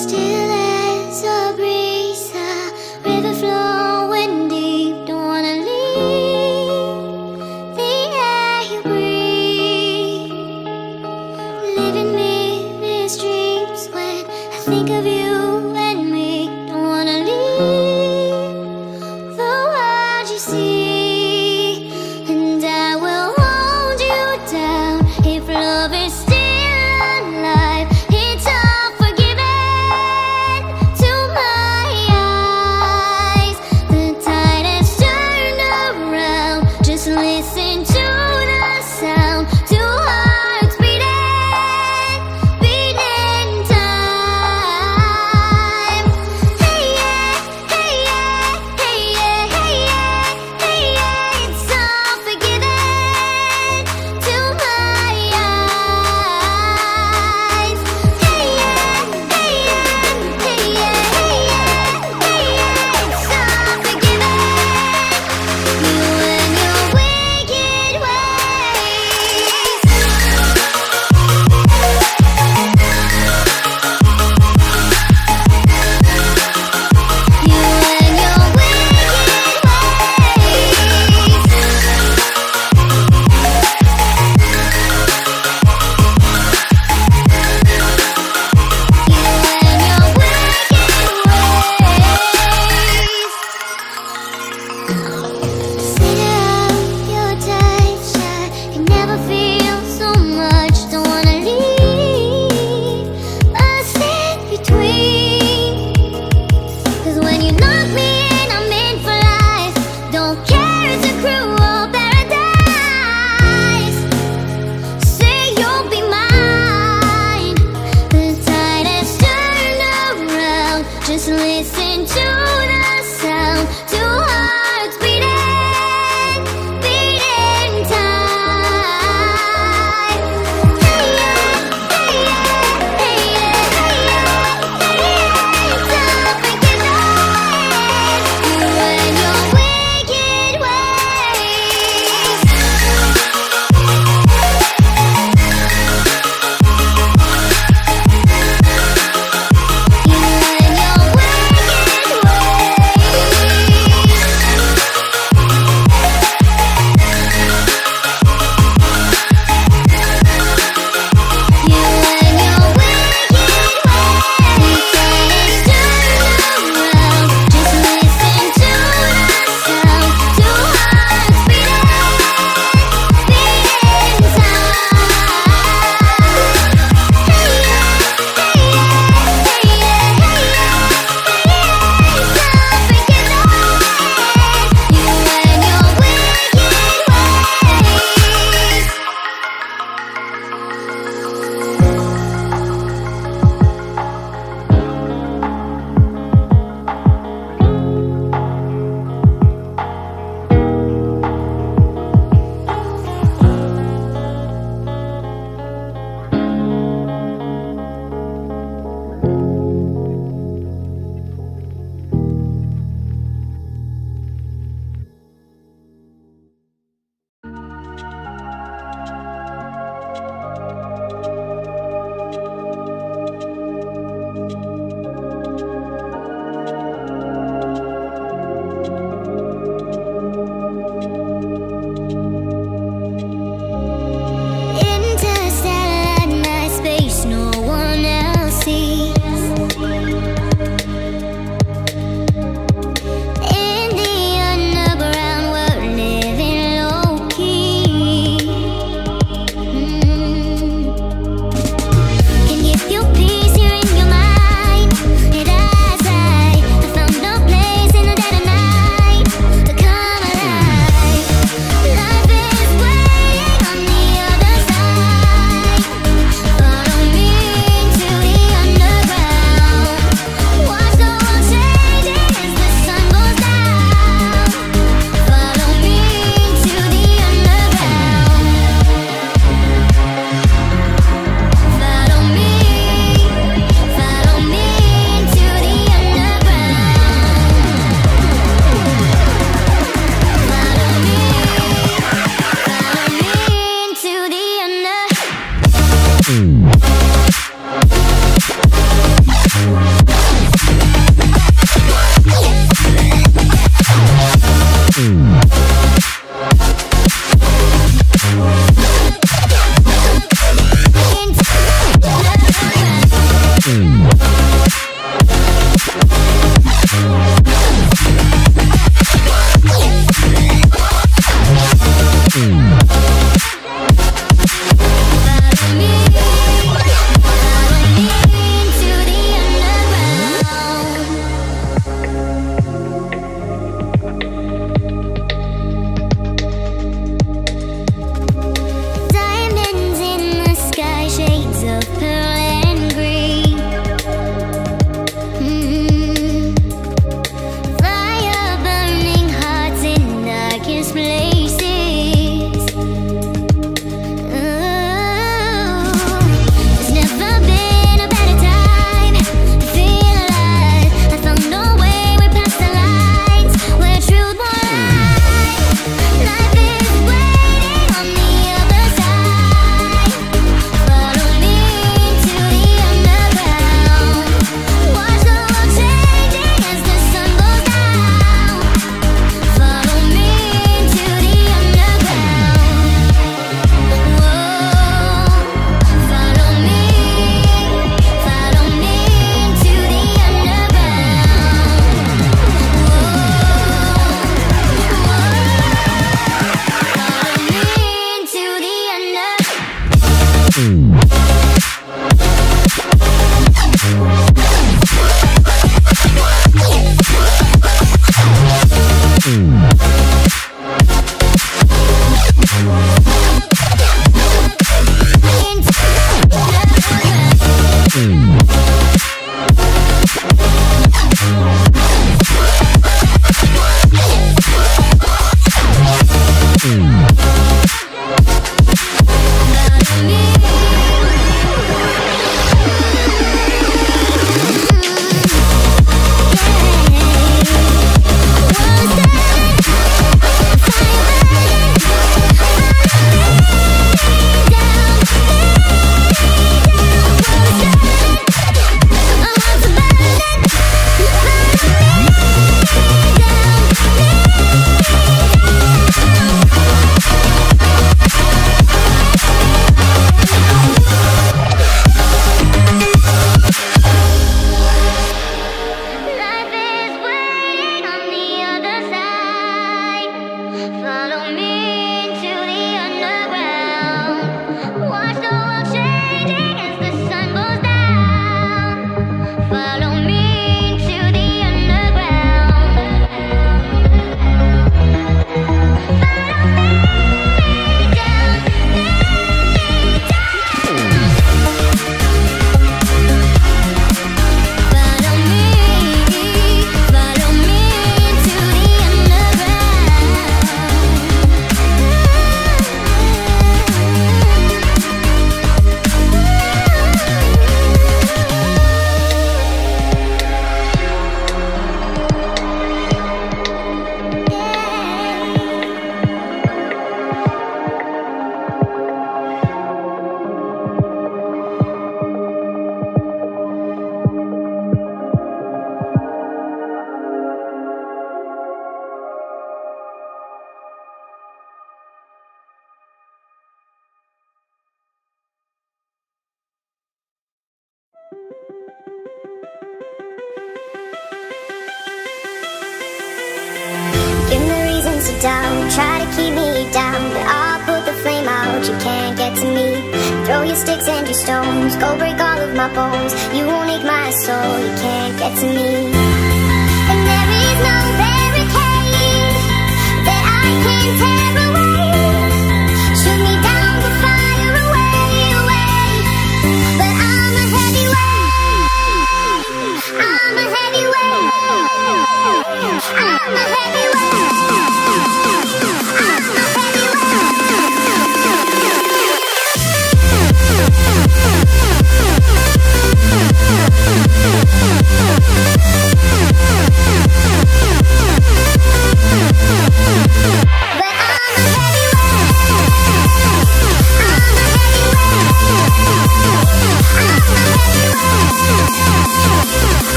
Still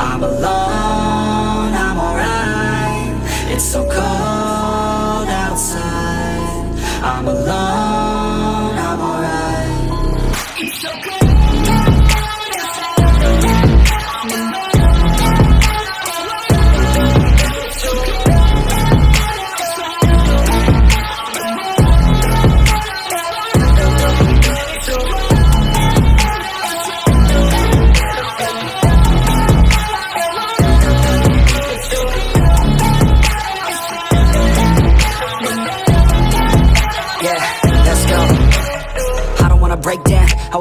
I'm alone,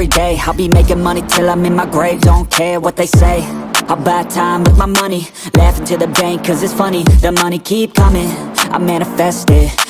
every day. I'll be making money till I'm in my grave. Don't care what they say. I'll buy time with my money. Laughing to the bank cause it's funny. The money keep coming, I manifest it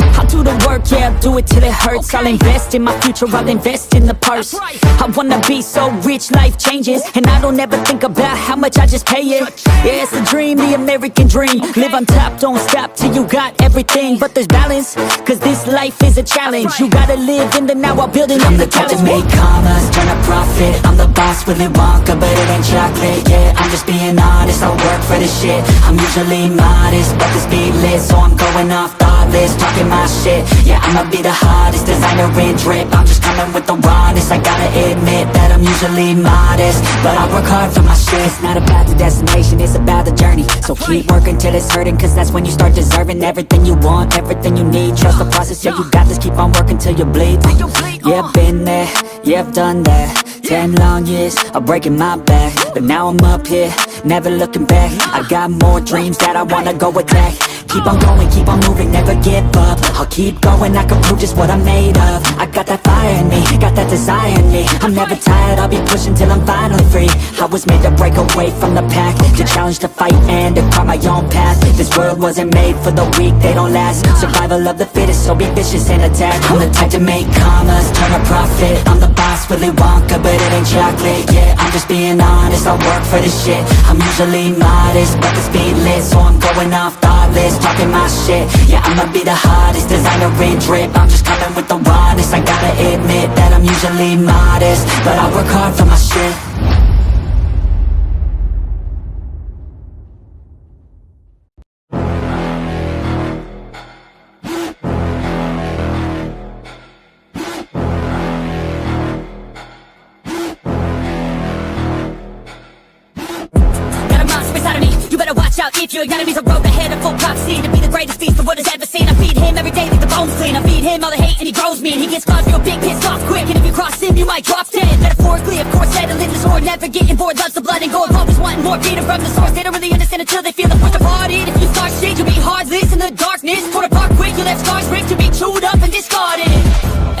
I'll do the work, yeah, I'll do it till it hurts. I'll invest in my future, I'll invest in the purse. I wanna be so rich, life changes And I don't ever think about how much I just pay it. Yeah, it's a dream, the American dream. Live on top, don't stop till you got everything. But there's balance, cause this life is a challenge. You gotta live in the now while building up the to make commas, turn a profit. I'm the boss, Willy Wonka, but it ain't chocolate. Yeah, I'm just being honest, I work for this shit. I'm usually modest, but this beat lit So I'm going off thoughtless, talking my shit. Yeah, I'ma be the hottest designer in drip. I'm just coming with the rawness. I gotta admit that I'm usually modest. But I work hard for my shit. It's not about the destination, it's about the journey. So keep working till it's hurting Cause that's when you start deserving everything you want Everything you need, trust the process Yeah, you got this, keep on working till you bleed. Yeah, uh. been there, yeah, I've done that Ten long years of breaking my back But now I'm up here, never looking back. I got more dreams that I wanna go attack Keep on going, keep on moving, never give up. I'll keep going, I can prove just what I'm made of. I got that fire in me, got that desire in me. I'm never tired, I'll be pushing till I'm finally free. I was made to break away from the pack To challenge, to fight, and to carve my own path. This world wasn't made for the weak, they don't last. Survival of the fittest, so be vicious and attack. I'm the type to make commas, turn a profit. I'm the boss, Willy Wonka, but it ain't chocolate Yeah, I'm just being honest, I work for this shit. I'm usually modest, but the speed lit So I'm going off thoughtless, talking my shit. Yeah, I'ma be the hottest designer in drip. I'm just coming with the rawness I gotta admit that I'm usually modest But I work hard for my shit of To be the greatest beast the world has ever seen. I feed him every day, leave the bones clean. I feed him all the hate and he grows me And he gets claws real big, pissed off quick. And if you cross him, you might drop dead. Metaphorically, of course, settling the sword. Never getting bored, loves the blood and gore. Always wanting more, freedom from the source. They don't really understand until they feel the force departed. If you start shit, you'll be heartless in the darkness Torn apart quick, you left scars ripped to be chewed up and discarded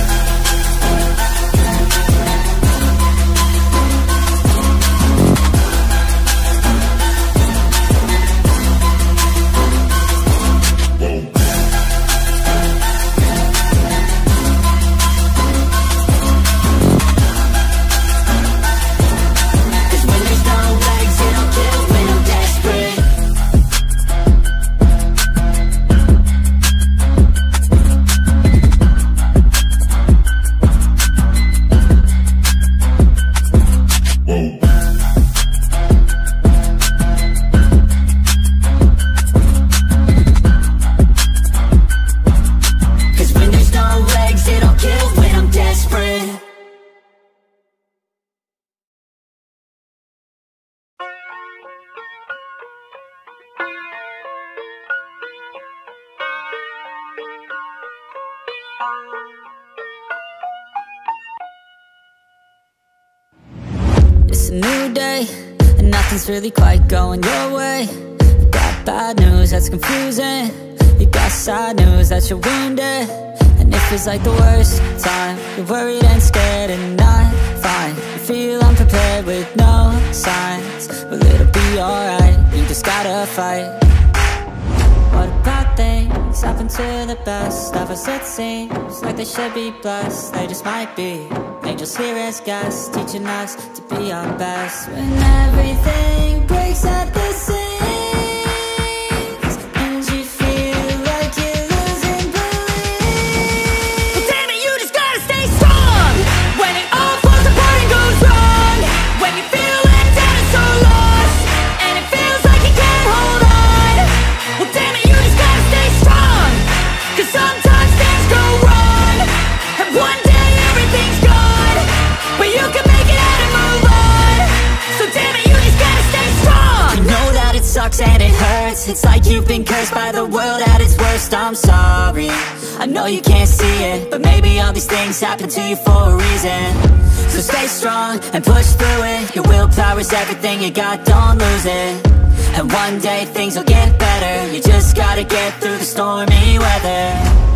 really quite going your way. You got bad news that's confusing. You got sad news that you're wounded. And it feels like the worst time. You're worried and scared and not fine. You feel unprepared with no signs. But it'll be alright, you just gotta fight. What about things happen to the best of us? It seems like they should be blessed. They just might be angels here as guests, teaching us to be our best. When everything breaks at the seams, to you for a reason So stay strong and push through it Your willpower is everything you got, don't lose it And one day things will get better You just gotta get through the stormy weather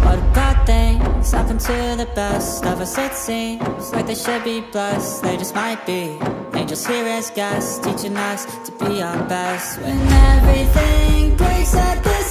What about things happen to the best of us? It seems like they should be blessed. They just might be angels here as guests, teaching us to be our best. When everything breaks at the